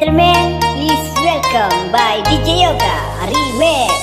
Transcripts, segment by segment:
gentlemen, please welcome by DJ Yoga Remix.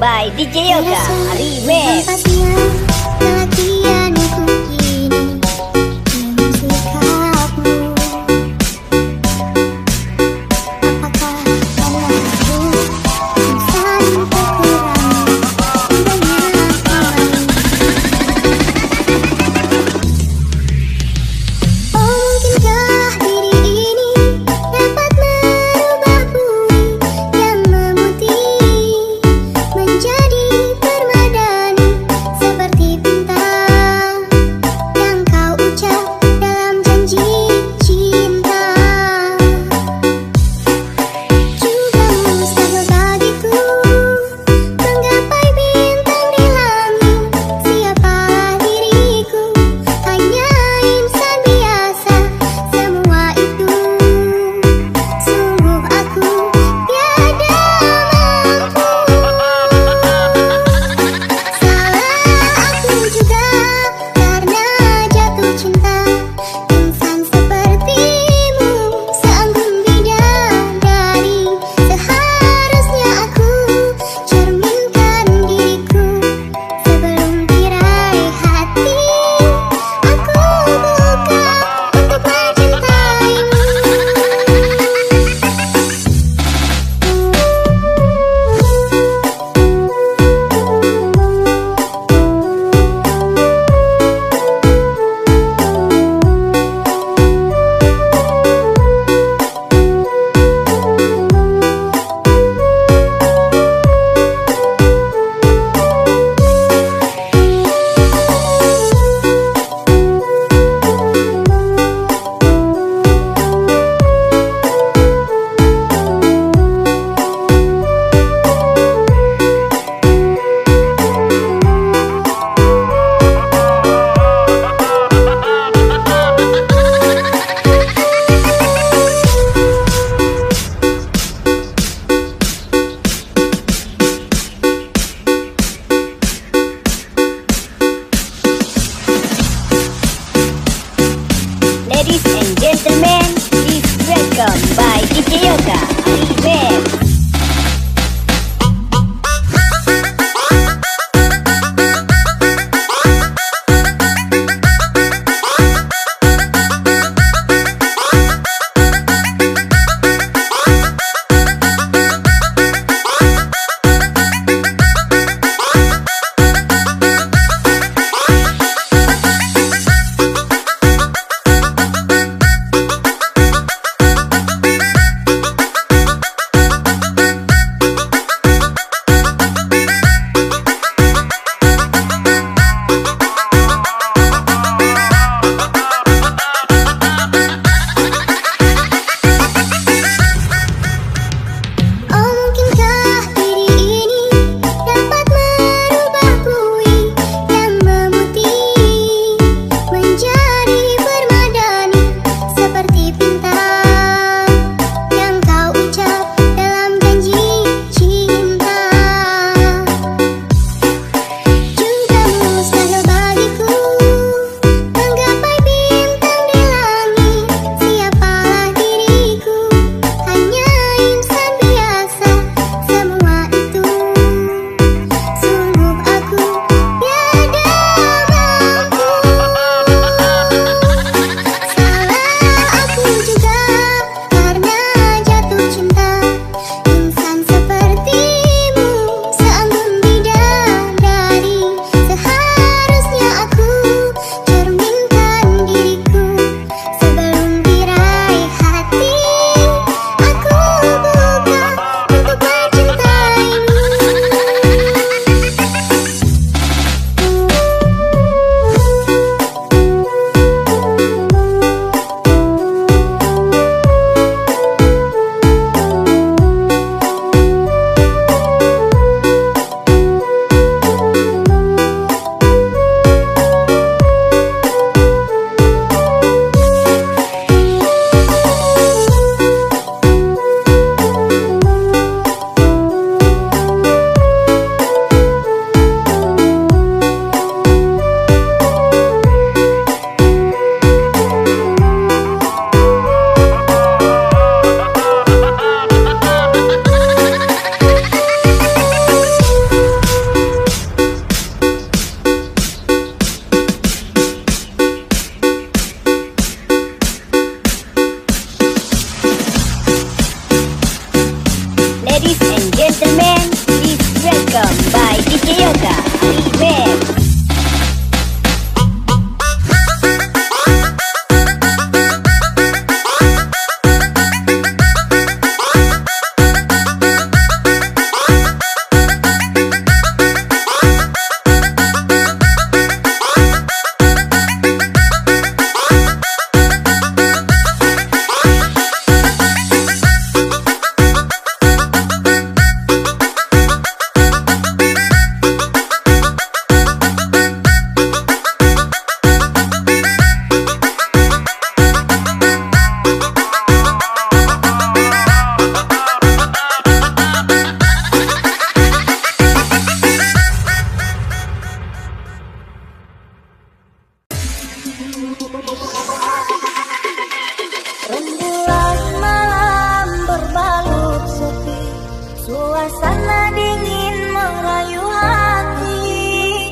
By DJ Yoga Rembulan malam berbalut sepi Suasana dingin merayu hati.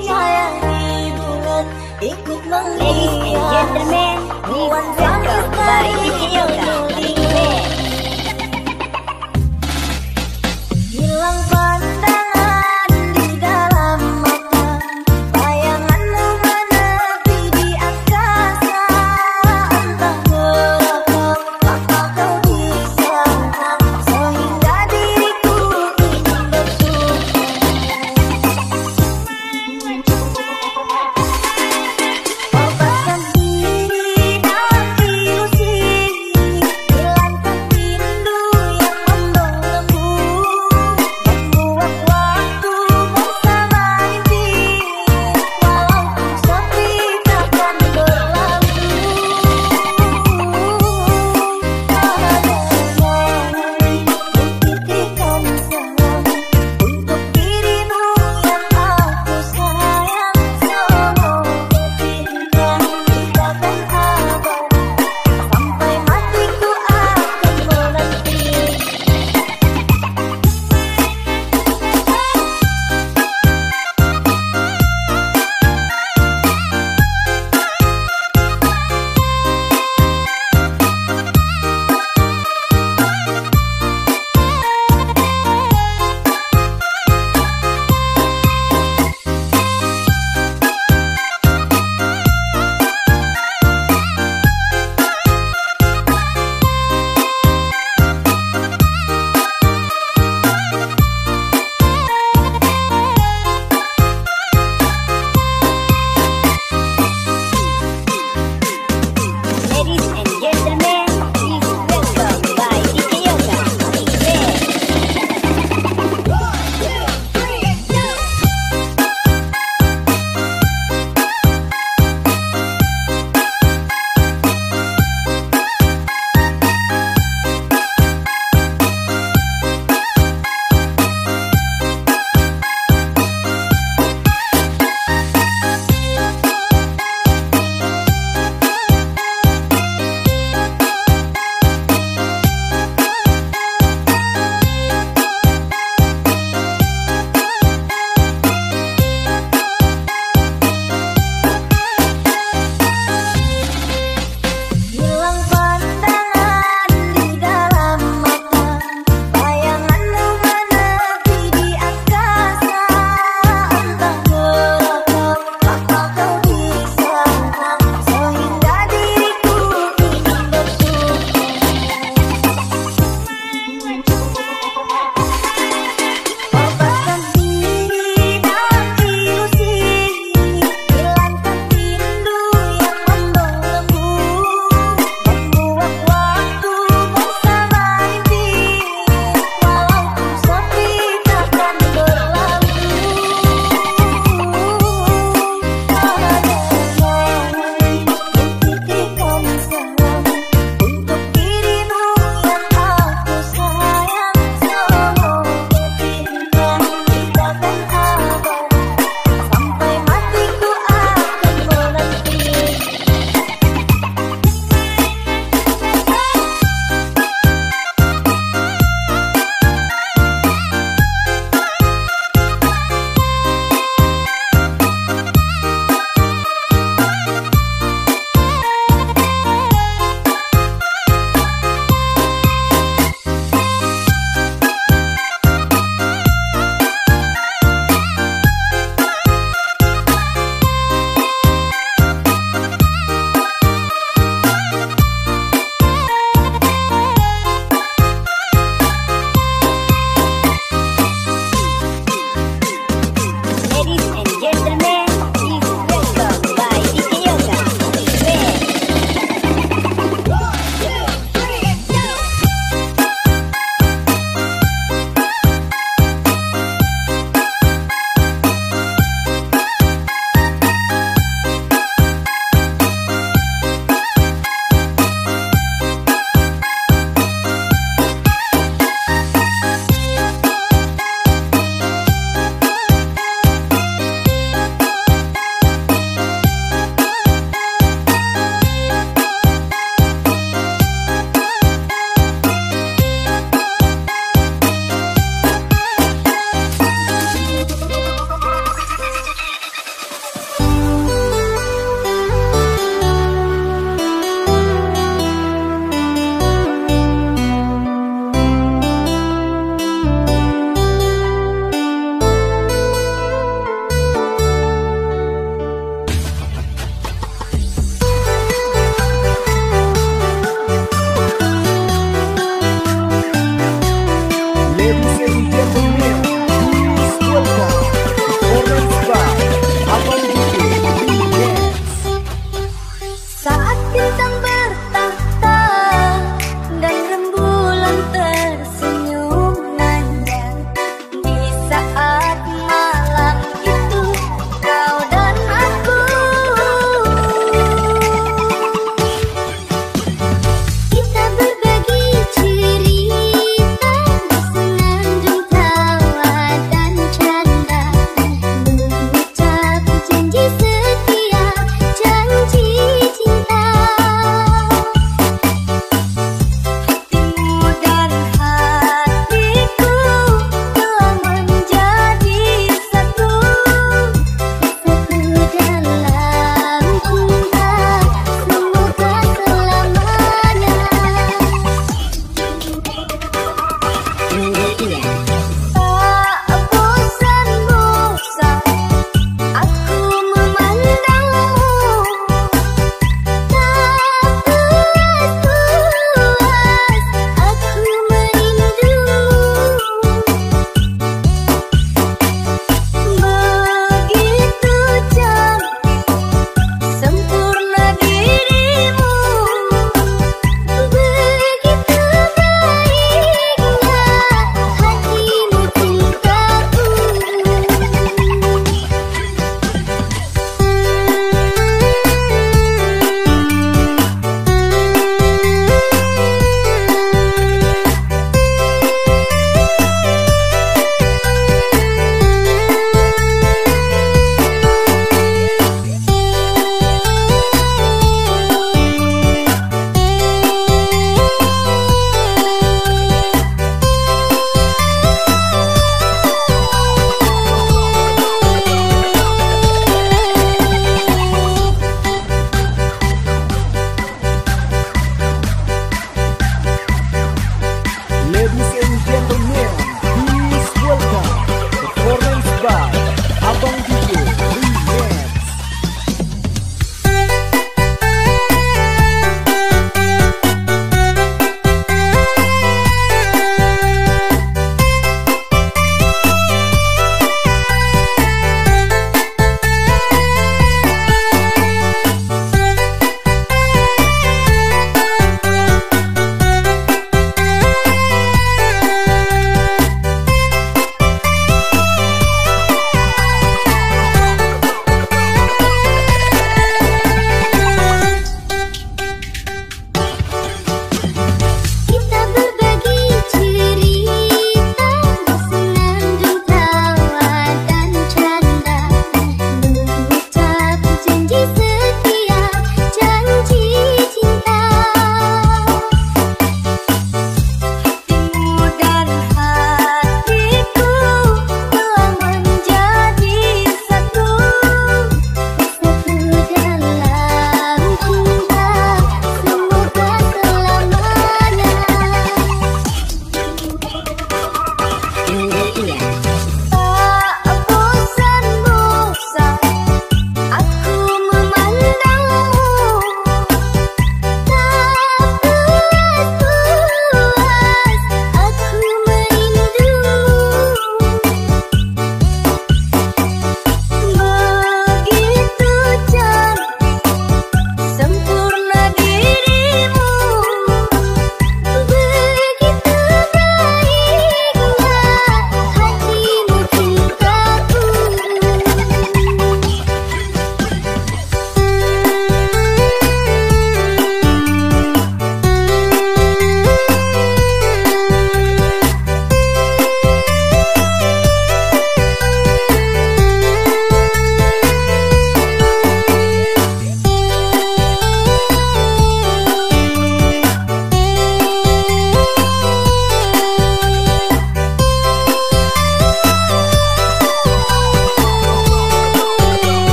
Sayangi bulan ikut melihat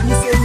medo